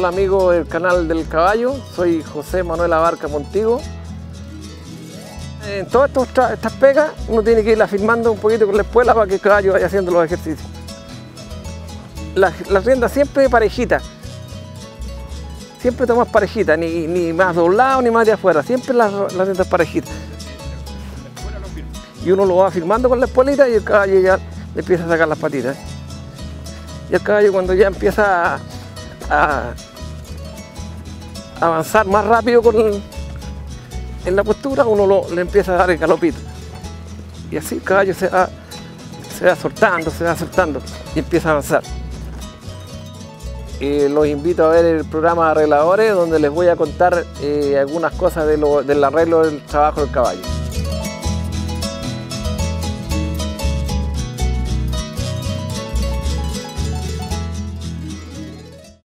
Hola amigos del canal del caballo, soy José Manuel Abarca Montigo. En todas estas pegas uno tiene que irla firmando un poquito con la espuela para que el caballo vaya haciendo los ejercicios. La, rienda siempre parejita, siempre tomas parejita, ni, ni, más doblado ni más de afuera, siempre las la riendas parejitas. Y uno lo va firmando con la espuelita y el caballo ya le empieza a sacar las patitas. Y el caballo cuando ya empieza a, avanzar más rápido con, en la postura, uno le empieza a dar el galopito. Y así el caballo se va, se va soltando, se va soltando y empieza a avanzar. Y los invito a ver el programa Arregladores, donde les voy a contar eh, algunas cosas de del arreglo del trabajo del caballo.